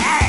up.